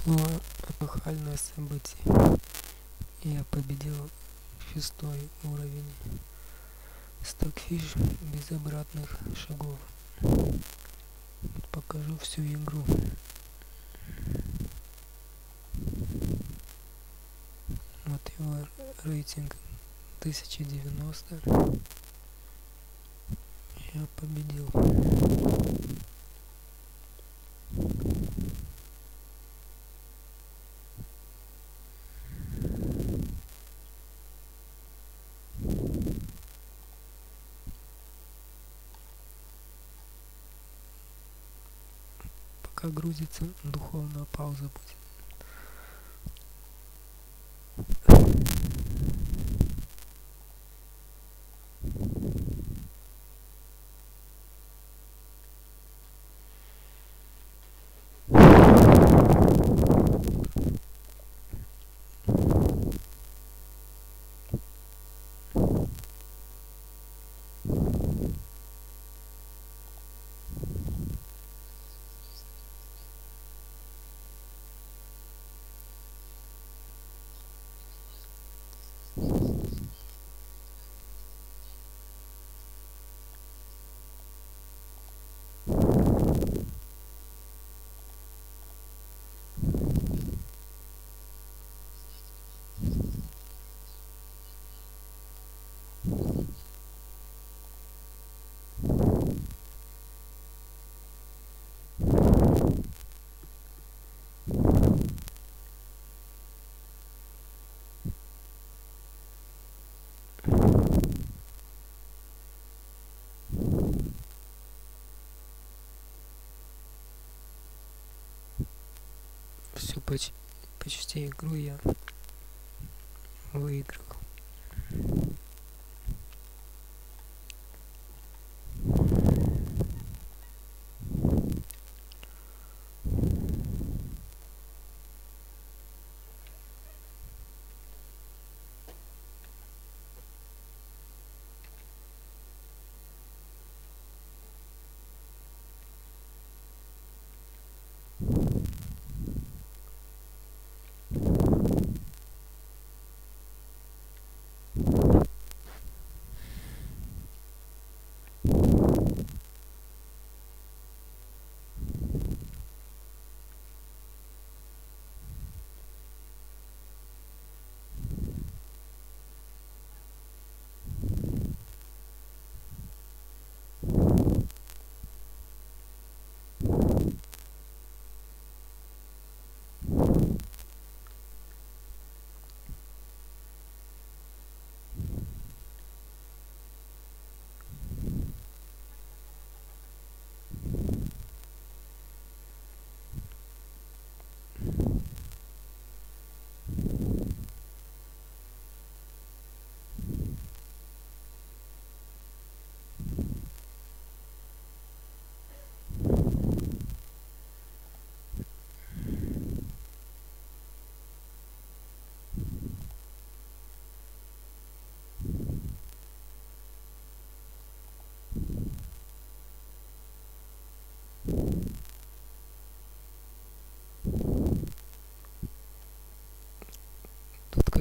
произошло эпохальное событие. Я победил шестой уровень. Stockfish без обратных шагов. Покажу всю игру. Вот его рейтинг 1090. Я победил. Пока грузится духовная пауза будет всю почти, игру я выиграл.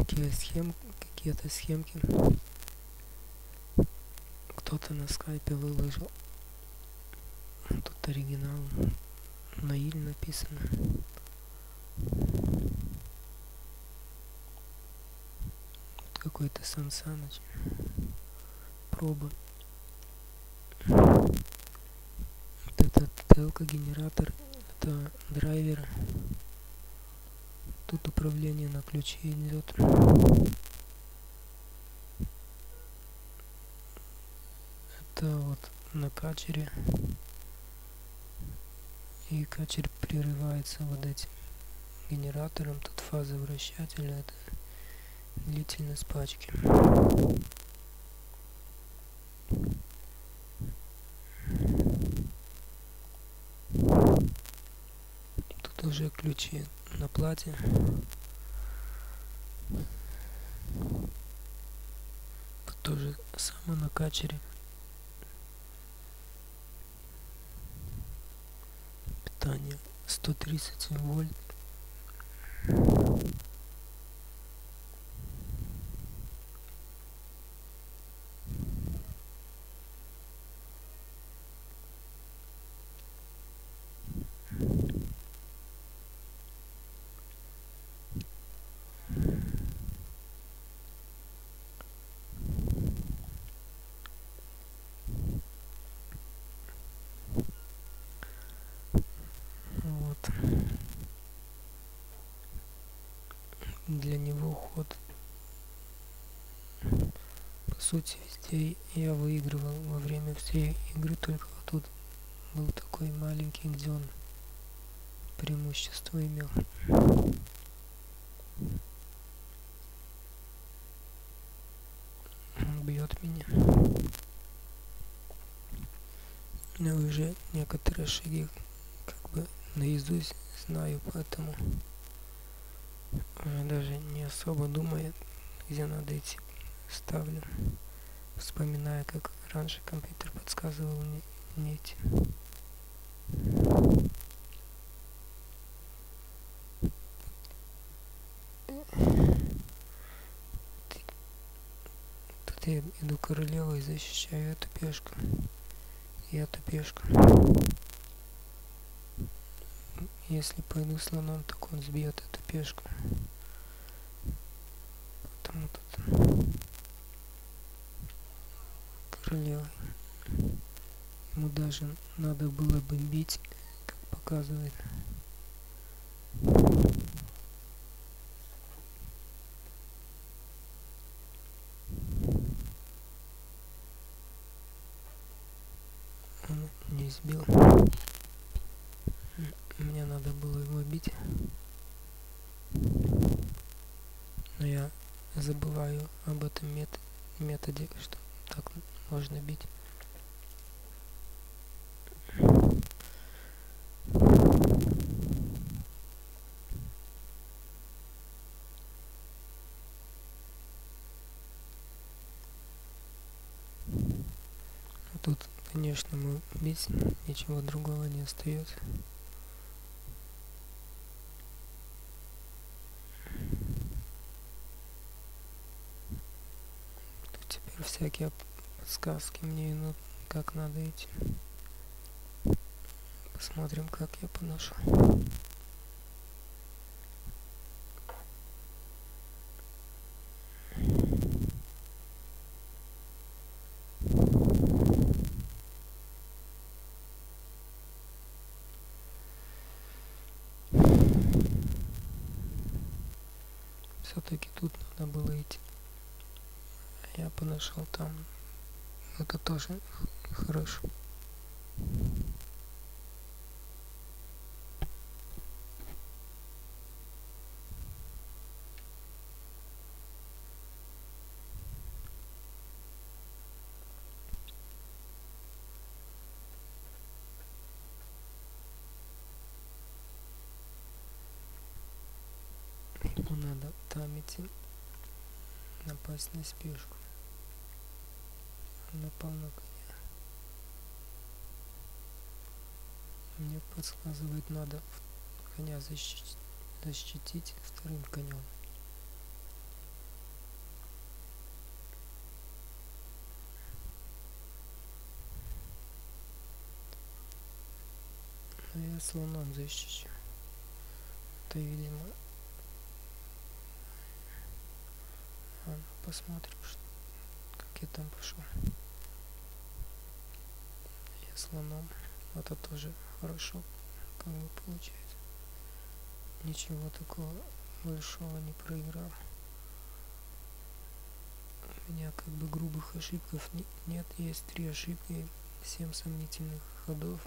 Какие схем какие-то схемки. Кто-то на скайпе выложил. Тут оригинал. На иль написано какой-то Сан Саныч. Проба. Вот этот телка генератор это драйвер тут управление на ключе идет. Это вот на качере. И качер прерывается вот этим генератором. Тут фаза вращателя это длительность пачки тут уже ключи на плате. Тоже самое на качере. Питание 130 вольт. Вот. Для него ход по сути везде я выигрывал во время всей игры, только тут был такой маленький, где он преимущество имел. Он бьет меня. Но уже некоторые шаги как бы наизусть знаю, поэтому даже не особо думая, где надо идти, ставлю, вспоминая, как раньше компьютер подсказывал мне, мне идти. Тут я иду королевой, защищаю эту пешку и эту пешку. Если пойду слоном, так он сбьет эту пешку. Потому тут королевой. Ему даже надо было бы бить, как показывает. Он не сбил. Мне надо было его бить. Но я забываю об этом мет методе, что так можно бить. Тут, конечно, мы бить ничего другого не остается. Всякие подсказки мне идут, как надо идти. Посмотрим, как я поношу. Все-таки тут надо было идти я подошел там. Это тоже хорошо. Ему надо там идти напасть на спешку на коня. Мне подсказывает, надо коня защитить, защитить вторым конем. Но я слоном защищу. Это, видимо... Посмотрим, что я там пошел. Я слоном. Это тоже хорошо, как бы получается. Ничего такого большого не проиграл. У меня как бы грубых ошибков нет. Есть три ошибки, семь сомнительных ходов.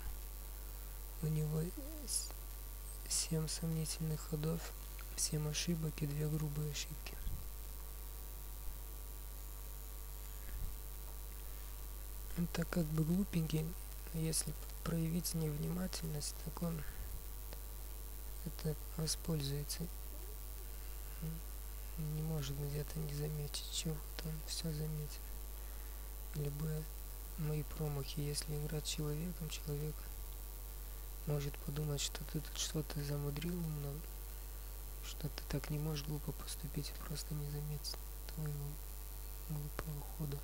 У него семь сомнительных ходов, семь ошибок и две грубые ошибки. Это как бы глупенький, если проявить невнимательность, так он это воспользуется. Не может где-то не заметить чего-то, он все заметит. Любые мои промахи, если играть человеком, человек может подумать, что ты тут что-то замудрил умно, что ты так не можешь глупо поступить просто не заметить твоего глупого хода.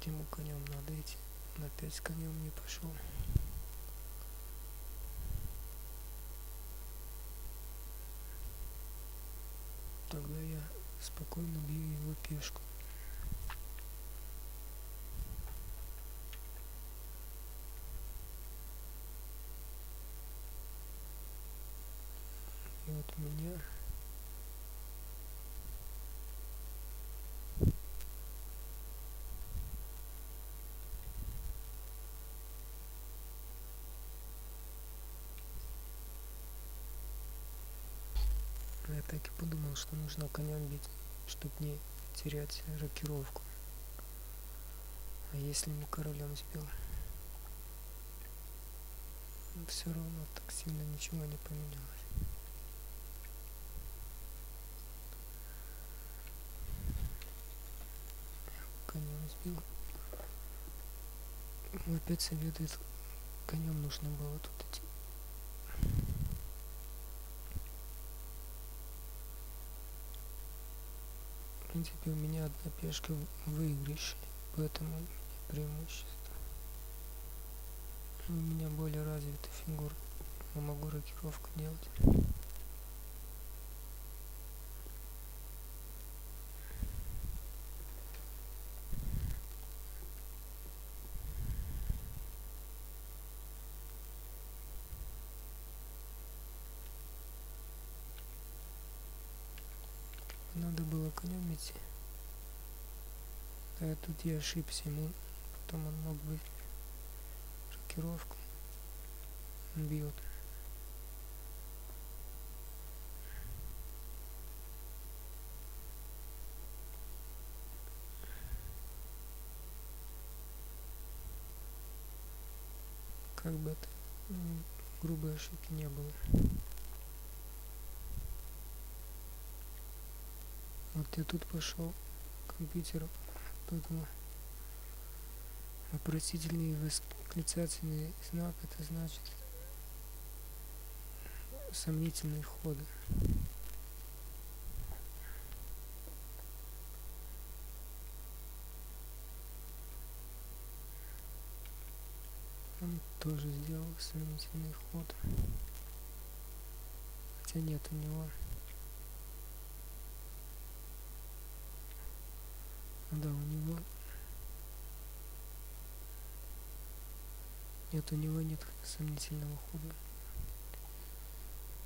Тему конем надо идти. Опять с конем не пошел. Тогда я спокойно бью его пешку. И вот меня Я так и подумал, что нужно конем бить, чтобы не терять рокировку. А если ему королем сбил? Все равно так сильно ничего не поменялось. Конем сбил. Опять советует, конем нужно было тут идти. В принципе, у меня одна пешка в выигрыше, поэтому преимущество. У меня более развитая фигура. Я могу рокировку делать. Надо было конем идти. Да, тут я ошибся ему. Потом он мог бы рокировку бьет. Как бы это грубой ошибки не было. Вот я тут пошел компьютер, поэтому вопросительный восклицательный знак это значит сомнительные ходы. Он тоже сделал сомнительный ход. Хотя нет у него Да, у него нет, у него нет сомнительного хода.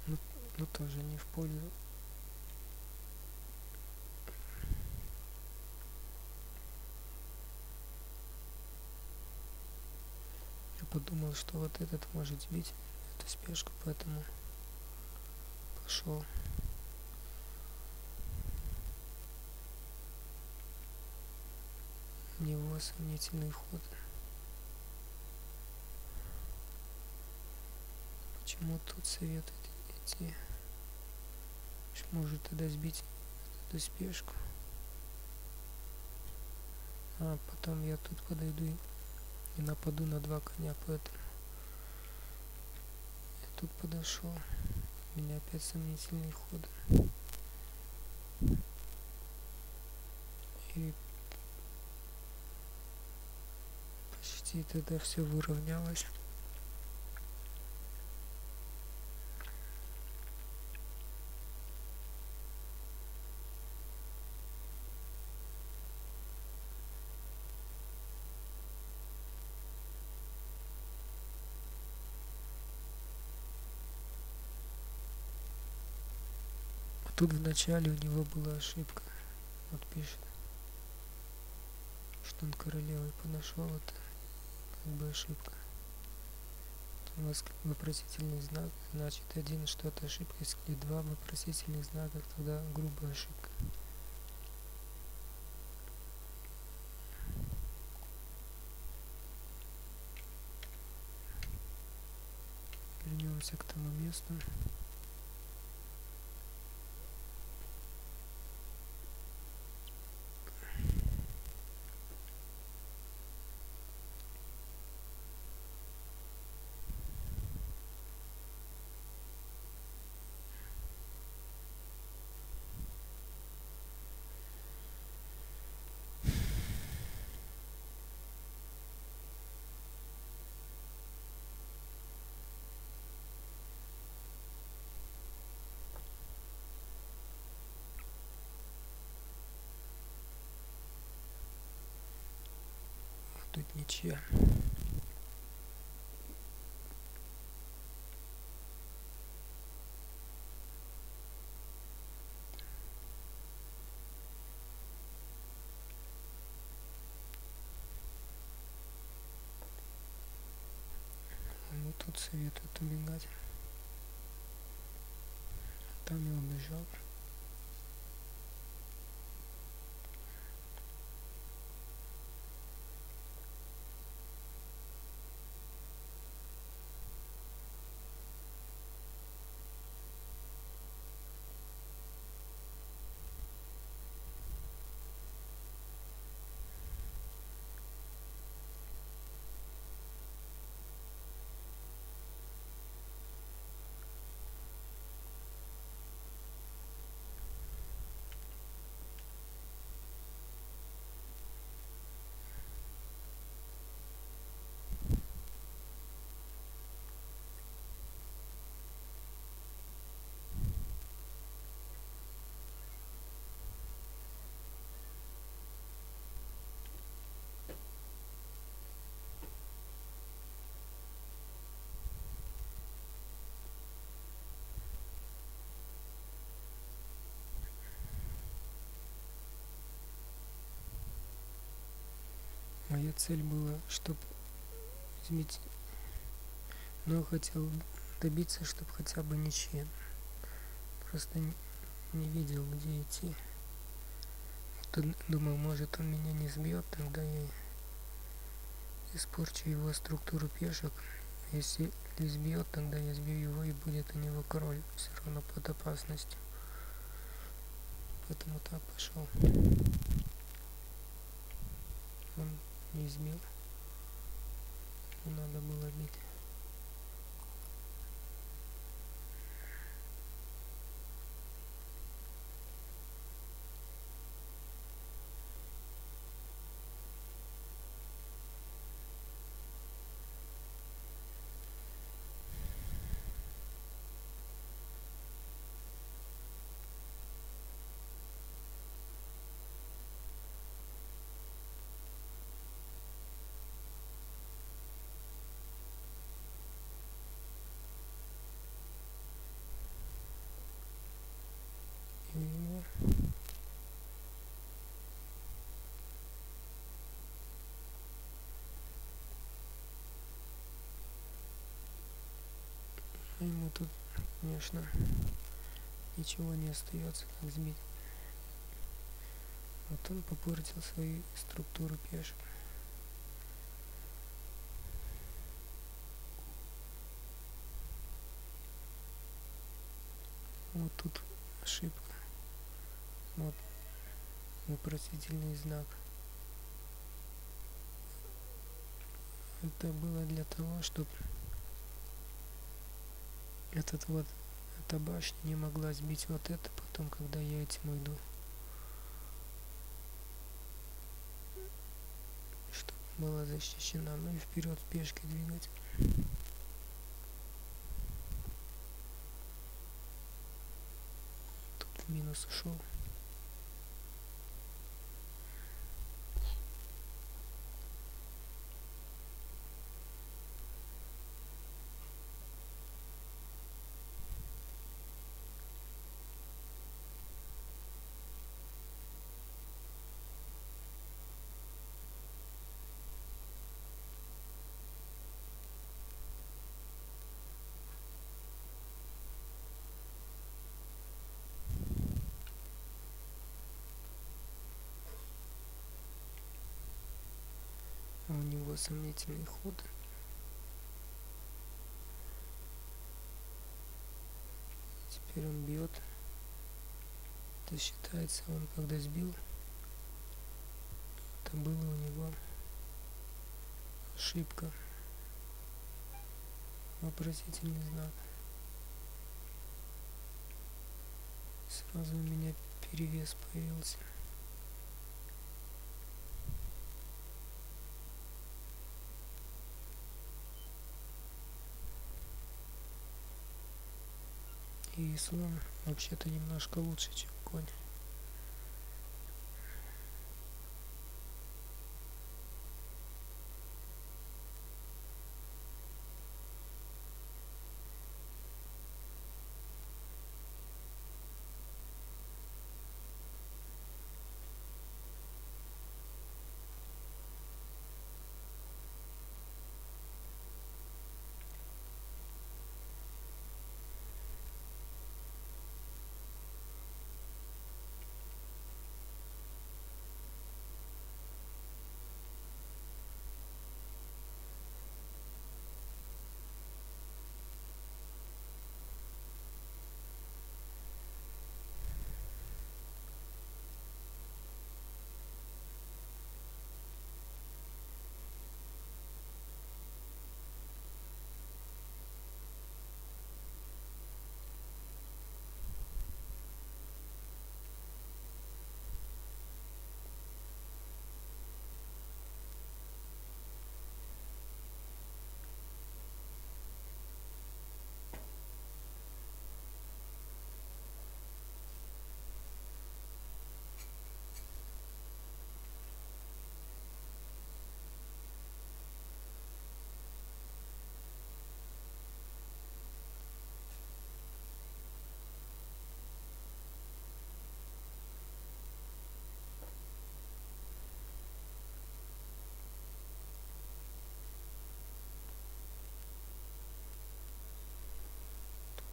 Но, но тоже не в пользу. Я подумал, что вот этот может сбить эту спешку, поэтому пошел. Него сомнительный ход. Почему тут советует идти? Может тогда сбить эту спешку. А потом я тут подойду и нападу на два коня, поэтому я тут подошел. У меня опять сомнительный ход. И и тогда все выровнялось. Тут в начале у него была ошибка. Вот пишет, что он королевой подошел. Это как бы ошибка. Вопросительный знак, значит один что-то ошибка, если два вопросительных знака, тогда грубая ошибка. Вернемся к тому месту. Тут ничья. Вот тут советуют убегать. Там я убежал. Моя цель была, чтобы изменить, но хотел добиться, чтобы хотя бы ничья. Просто не, видел, где идти. Тут думал, может он меня не сбьет, тогда я испорчу его структуру пешек. Если не сбьет, тогда я сбью его и будет у него король все равно под опасностью. Поэтому так пошел. Он не измел. Надо было бить. Ему тут, конечно, ничего не остается, как сбить. Вот он попортил свою структуру пешек. Вот тут ошибка. Вот вопросительный знак. Это было для того, чтобы этот вот эта башня не могла сбить вот это потом, когда я этим уйду. Чтобы была защищена. Ну и вперед пешки двигать. Тут минус ушел. У него сомнительный ход. Теперь он бьет. Это считается, он когда сбил, это было у него ошибка. Вопросительный знак. Сразу у меня перевес появился. И слон вообще-то немножко лучше, чем конь.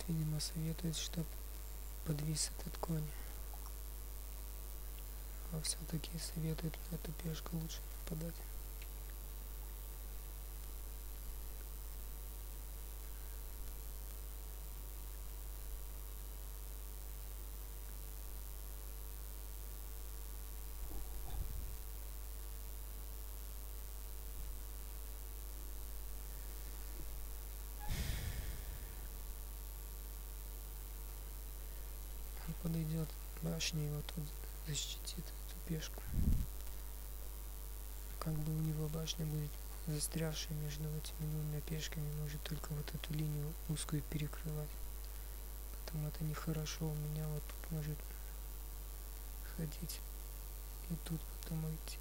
Видимо, советует, чтобы подвис этот конь. А все-таки советует на эту пешку лучше нападать. Подойдет башня его тут защитит эту пешку. Как бы у него башня будет застрявшая между этими двумя пешками, может только вот эту линию узкую перекрывать. Поэтому это нехорошо. У меня вот тут может ходить и тут потом идти.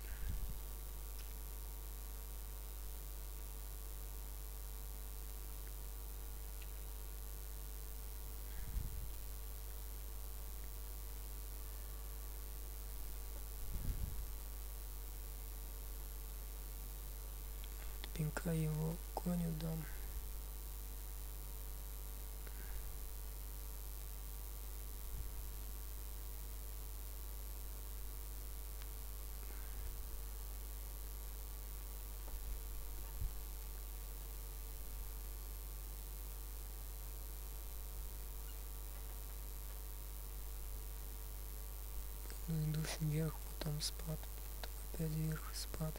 Его коню дам. иду вверх, потом спад, потом опять вверх спад.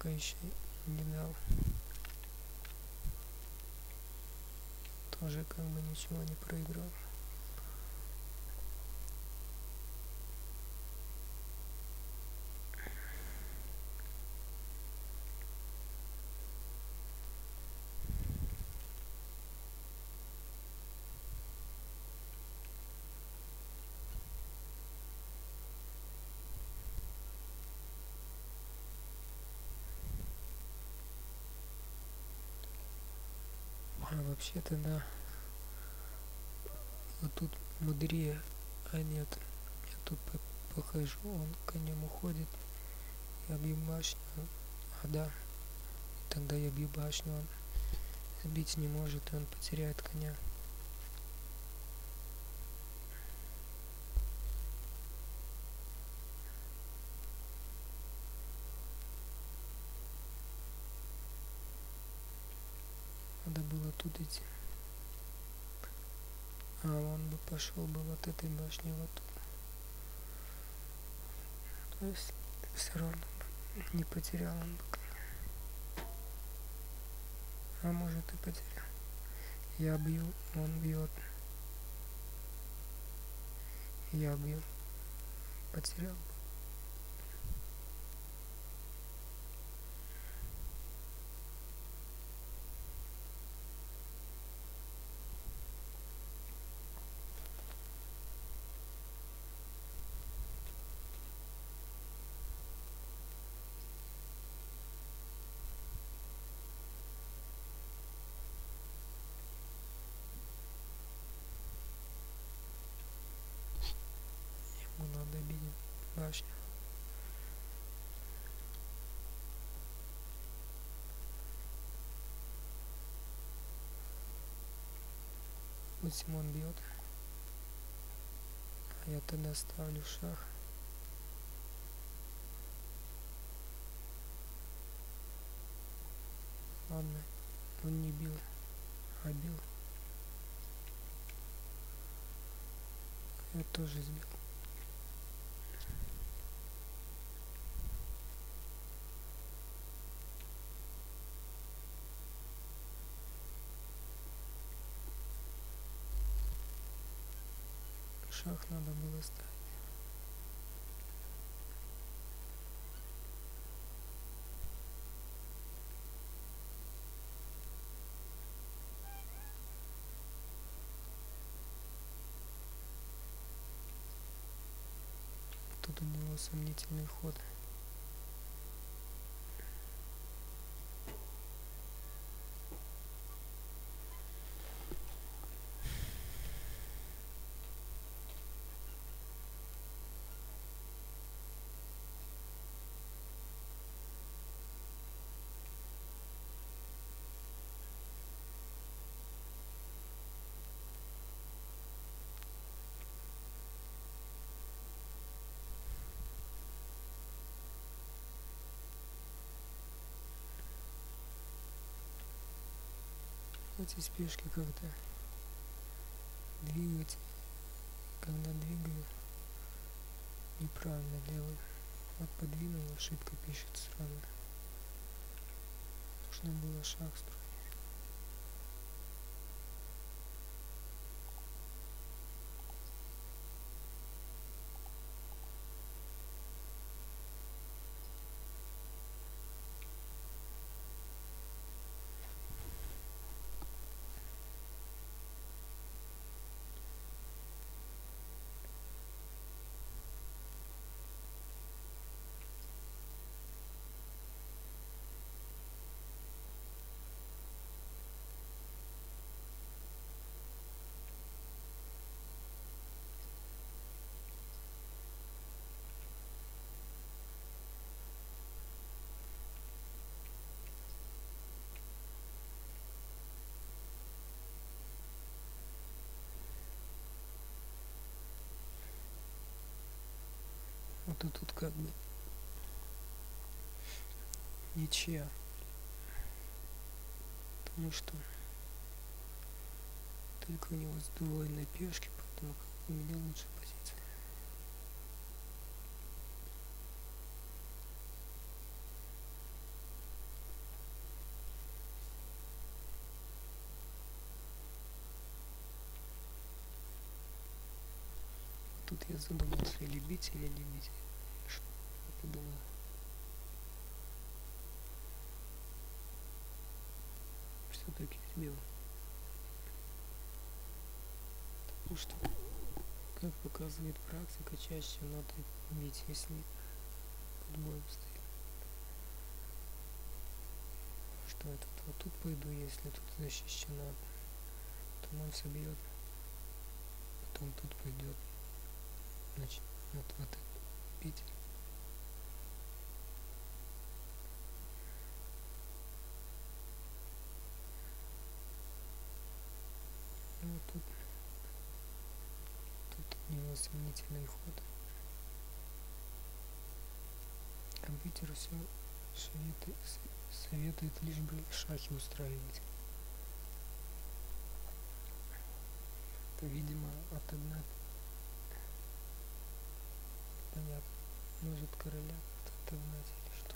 Пока еще не дал. Тоже как бы ничего не проиграл. А вообще-то да. Вот тут мудрее. А нет. Я тут похожу, он конем уходит. Я бью башню. А да. Тогда я бью башню, он сбить не может, и он потеряет коня. Надо было тут идти. А он бы пошел бы вот этой башни вот тут. То есть все равно не потерял он бы А может и потерял. Я бью, он бьет. Я бью. Потерял бы. башню. Вот Симон бьет. А я тогда ставлю шах. Ладно, он не бил, а бил. Я тоже сбил. Шаг надо было ставить. Тут у него сомнительный ход. Эти спешки как-то двигать, когда двигаю, неправильно делаю. Вот подвинул, ошибка пишет сразу. Нужно было шаг строить. И тут как бы ничья. Потому что только у него сдвоенные пешки, поэтому у меня лучше позиция. Тут я задумался, любить или любить. Подумал. Все-таки любил. Потому что, как показывает практика, чаще надо бить, если под боем стоит. Что это? Вот тут пойду, если тут защищена, он соберет. Потом тут пойдет значит вот вот пить тут тут у него сомнительный ход компьютер все советует, советует лишь бы шахи устраивать это видимо отогнать понятно. Может короля кто-то знать или что.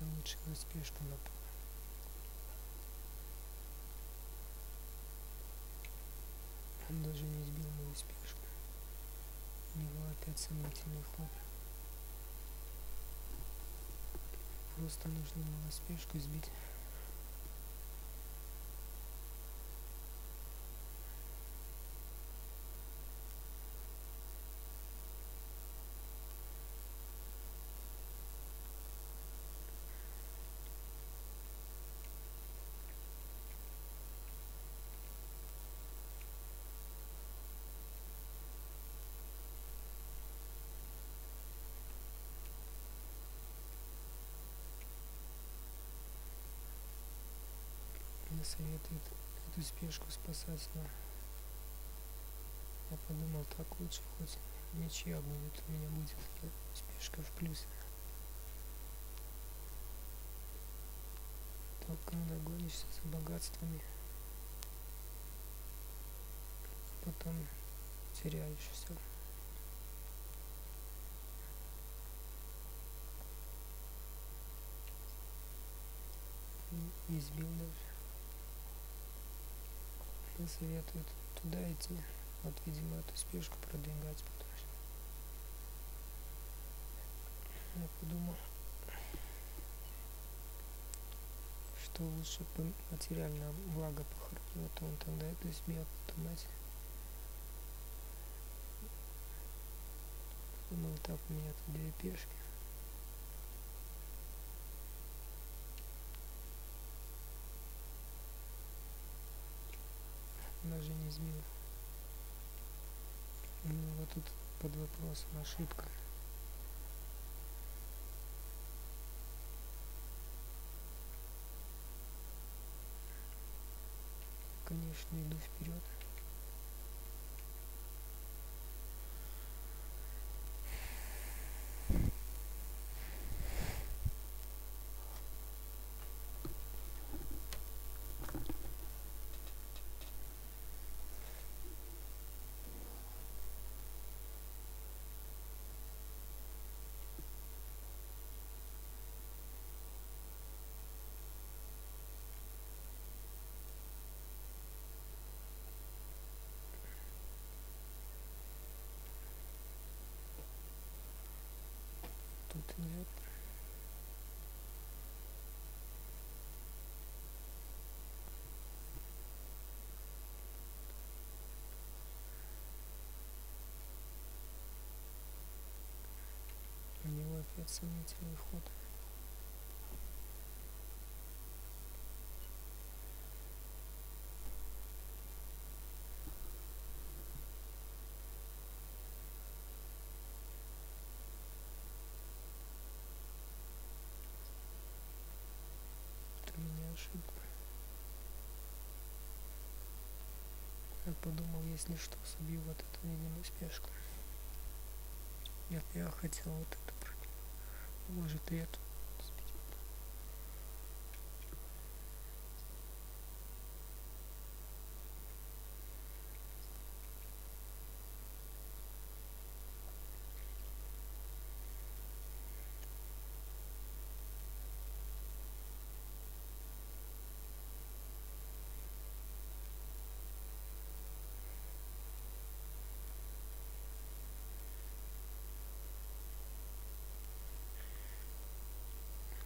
Я лучше на спешку напал. Он даже не сбил мою спешку. У него опять сомнительный ход. Просто нужно было спешку сбить. Мне советует эту спешку спасать, но я подумал, так лучше хоть ничья будет, у меня будет спешка в плюсе. Только когда гонишься за богатствами, потом теряешь все. избил даже не советуют туда идти. Вот, видимо, эту спешку продвигать, потому что я подумал, что лучше бы материальное благо похоронил, то он тогда эту сбил, потом эти. Думал, так у меня тут две пешки. Сбил. Ну, вот тут под вопросом ошибка. Конечно, иду вперед. Назад. У него опять сомнительный ход. Ошибка. Я подумал, если что, собью вот эту видимую спешку. Нет, я хотел вот это может и эту.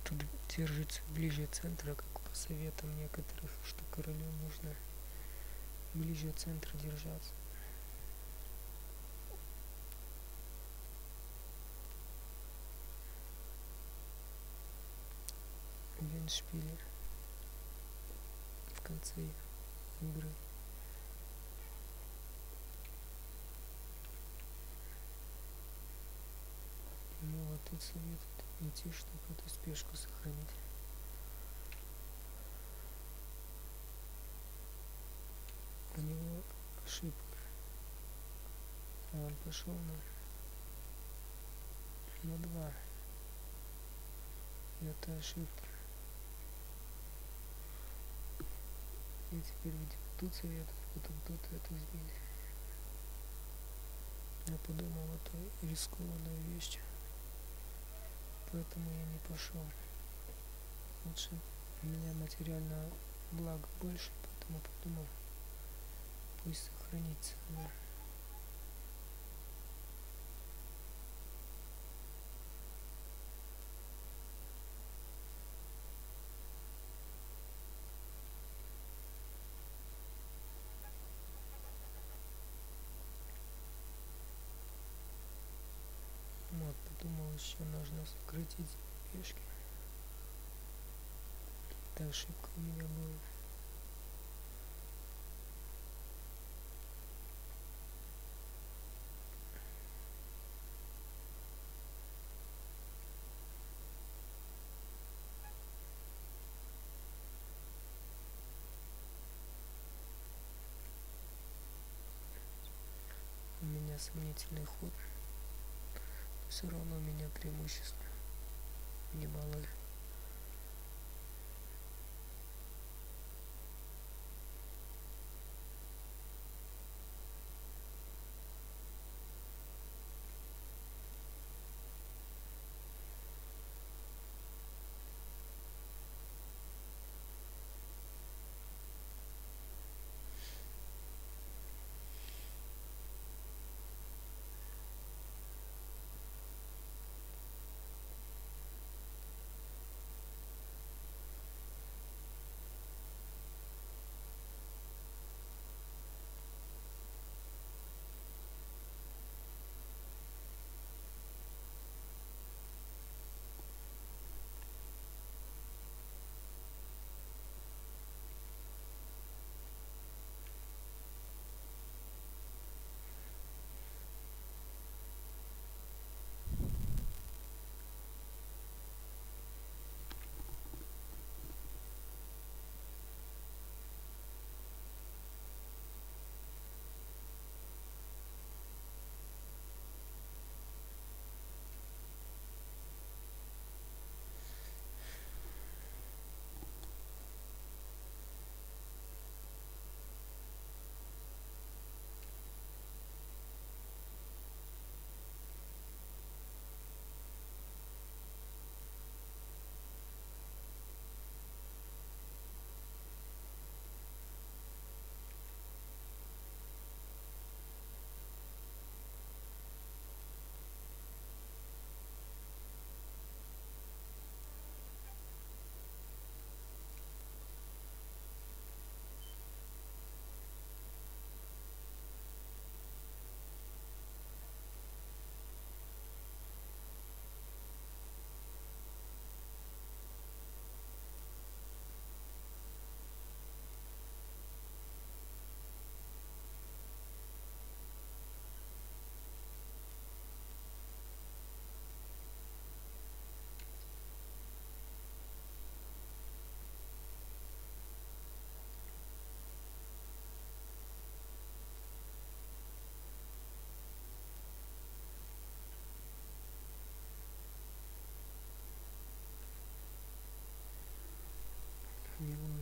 Тут держится ближе центра, как по советам некоторых, что королю нужно ближе центра держаться. Веншпилер в конце игры. Тут совет идти, чтобы эту спешку сохранить. У него ошибка. А он пошел на, на два. И это ошибка. И теперь видимо тут советую, потом тут это здесь. Я подумал, это рискованная вещь поэтому я не пошел. Лучше у меня материального блага больше, поэтому подумал, пусть сохранится. Да. думал еще нужно сократить пешки это ошибка у меня была у меня сомнительный ход все равно у меня преимущество немалое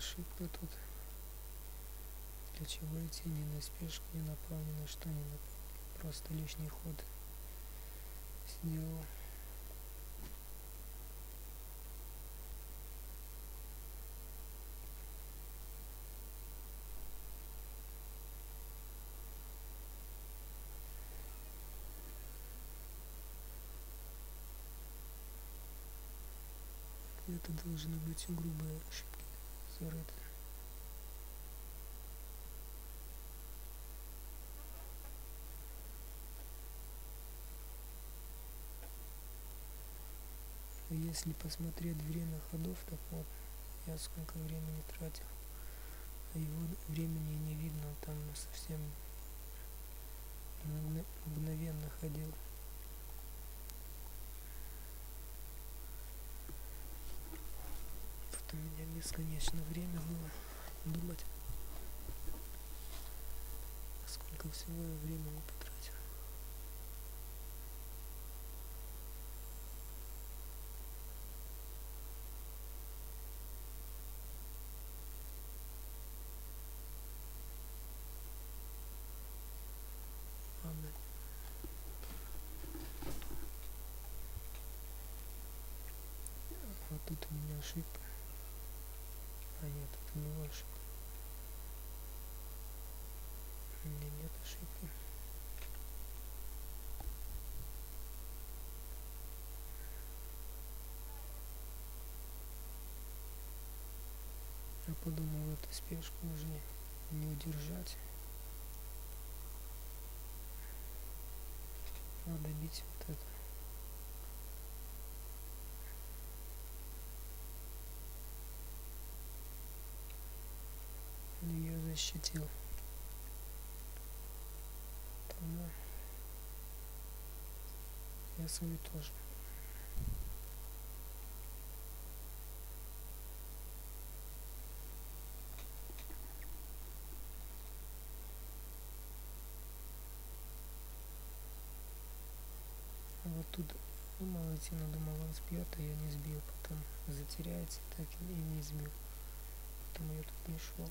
ошибка тут. Для чего идти не на спешку, не напал, ни на что не напал. Просто лишний ход сделал. Это должны быть грубые ошибки зарыты. Если посмотреть время ходов, так вот, я сколько времени тратил, а его времени не видно, там совсем мгновенно ходил. У меня бесконечно время было думать, сколько всего я времени потратил. Тут у меня ошибка. Нет, это ваша. У меня нет ошибки. Я подумал, эту спешку уже не удержать. Надо бить вот это. Тогда я свою тоже. А вот тут думал идти, но думал он сбьет, а я не сбил. Потом затеряется, так и не сбил. Поэтому я тут не шел.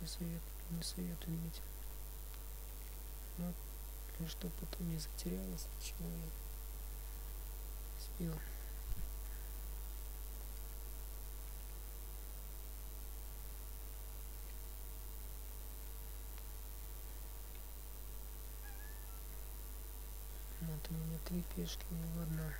даже совет, не советую бить. Но чтобы потом не затерялось ничего я сбил. Вот у меня три пешки, не одна.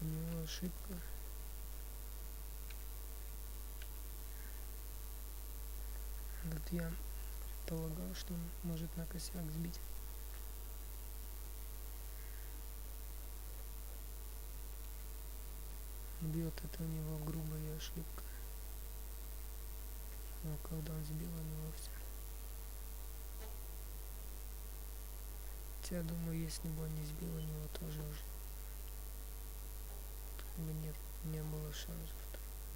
у него ошибка. Вот я полагал, что он может на косяк сбить. Бьет это у него грубая ошибка. Но когда он сбил, у него все. Хотя, думаю, если бы он не сбил, у него тоже уже мне не было шансов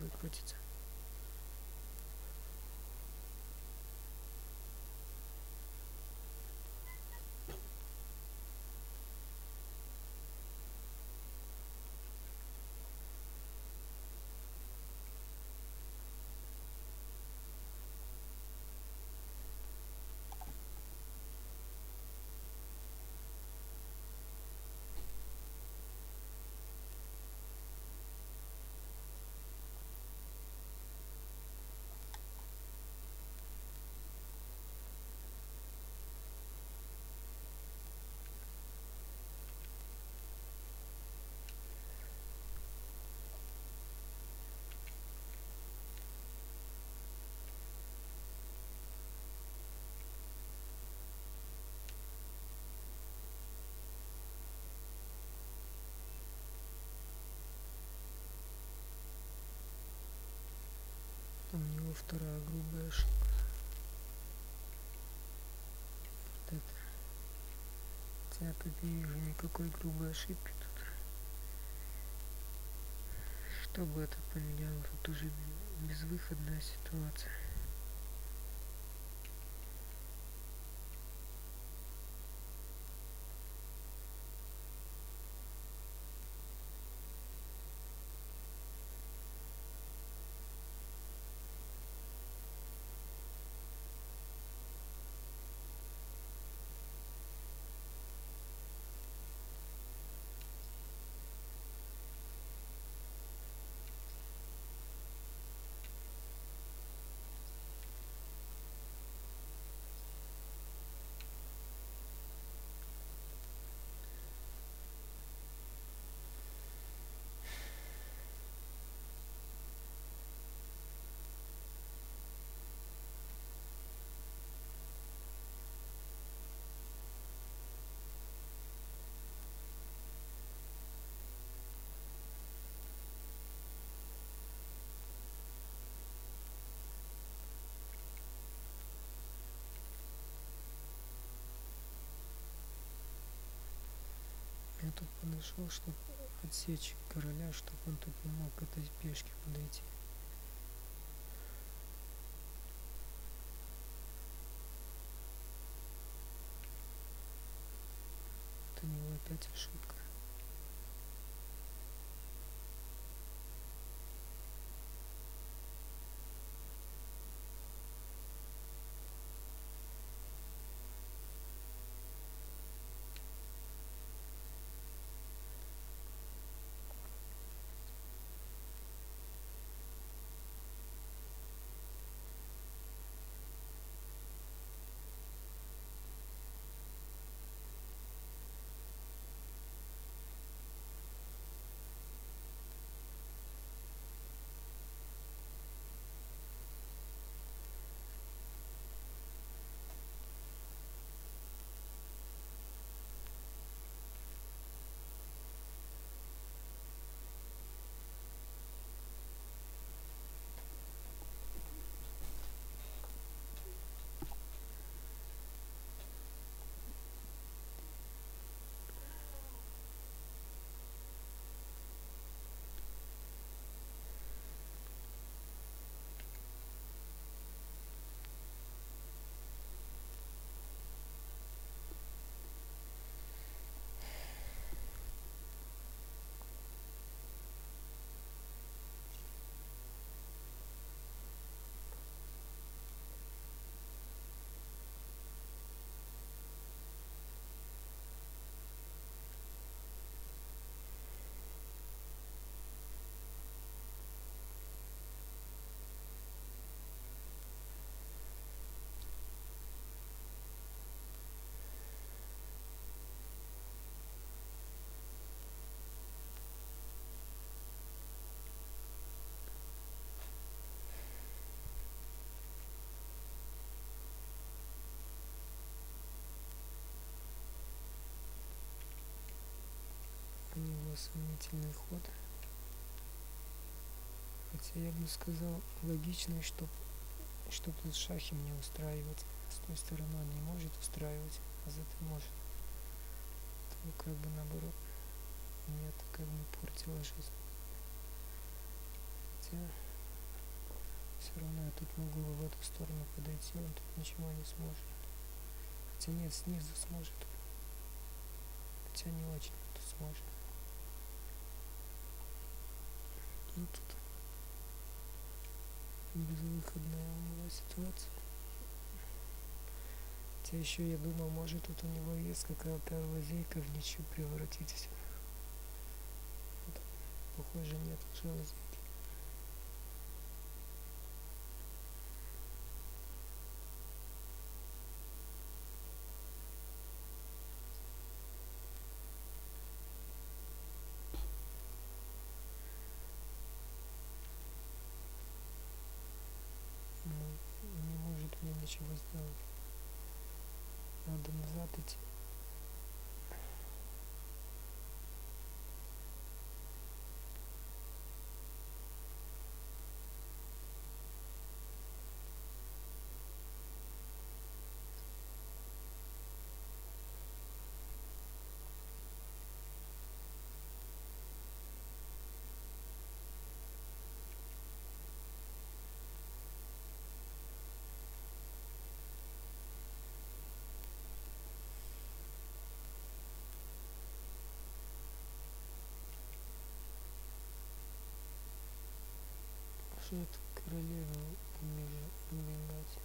выкрутиться. Него вторая грубая ошибка. Вот это. Не вижу никакой грубой ошибки тут. Что бы это поменяло, тут уже безвыходная ситуация. Я тут подошел, чтобы отсечь короля, чтобы он тут не мог к этой пешке подойти. Это него опять ошибка. Него сомнительный ход. Хотя я бы сказал логичный, что, что тут шахи мне устраивать. С той стороны он не может устраивать, а за этой может. То как бы наоборот. Мне это как бы портило жизнь. Хотя все равно я тут могу в эту сторону подойти, он тут ничего не сможет. Хотя нет, снизу сможет. Хотя не очень тут сможет. Ну тут безвыходная у него ситуация. Хотя еще я думал, может тут у него есть какая-то лазейка в ничью превратить все. Похоже, нет уже лазейки. ничего сделать. Надо назад мешает королеву убегать.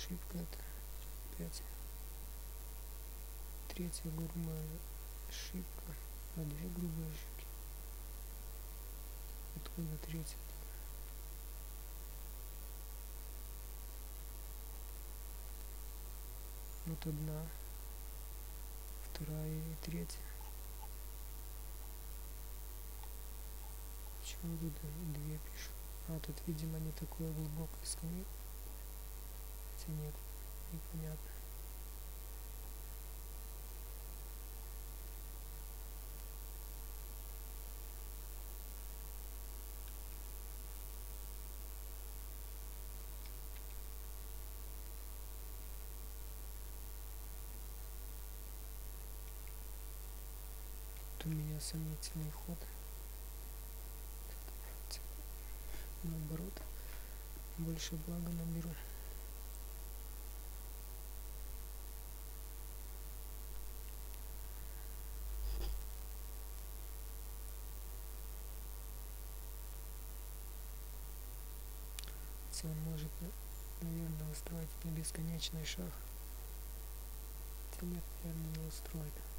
Ошибка это. 5 третья грубая ошибка. А две грубые ошибки. Откуда третья вот одна. Вторая и третья. Почему тут две пишут? А тут видимо не такое глубокое скамейка хотя нет, непонятно. Тут у меня сомнительный ход. Наоборот, больше блага наберу. Он может, наверное, устроить на бесконечный шаг. Хотя нет, наверное, не устроит.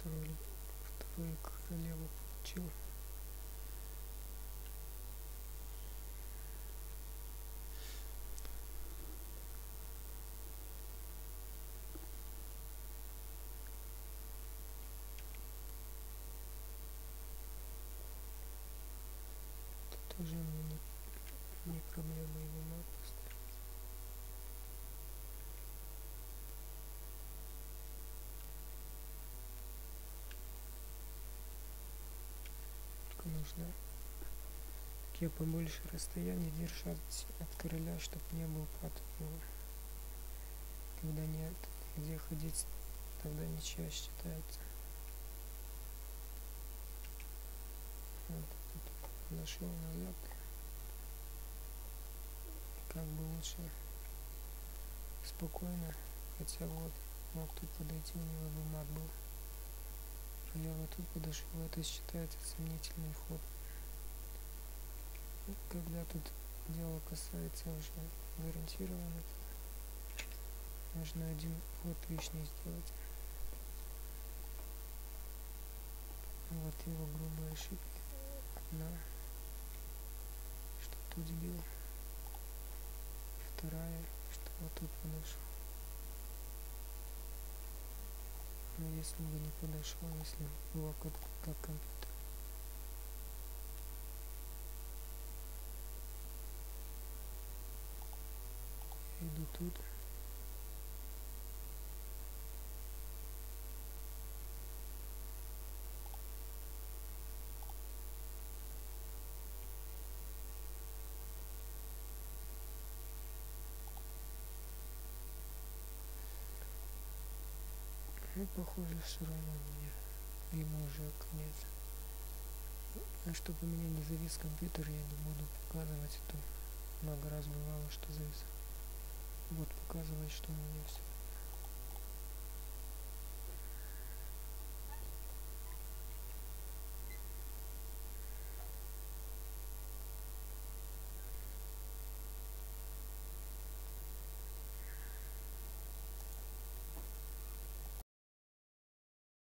Второй, вторую королеву получил. Тоже не, не проблема его мат поставить. Нужно я побольше расстояния держать от короля, чтобы не был пад Когда нет где ходить, тогда ничья считается. Вот, нашел назад. Как бы лучше спокойно, хотя вот мог тут подойти, у него бы мат был вот тут подошел, это считается сомнительный ход. Когда тут дело касается уже гарантированно, можно один ход лишний сделать. Вот его грубая ошибка. Одна. Что тут сбил. Вторая, что вот тут подошел. Но если бы не подошел, если было как, как компьютер. Я иду тут. Ну, похоже, все равно мне ему уже конец. А чтобы у меня не завис компьютер, я не буду показывать это. Много раз бывало, что завис. Вот показывает, что у меня все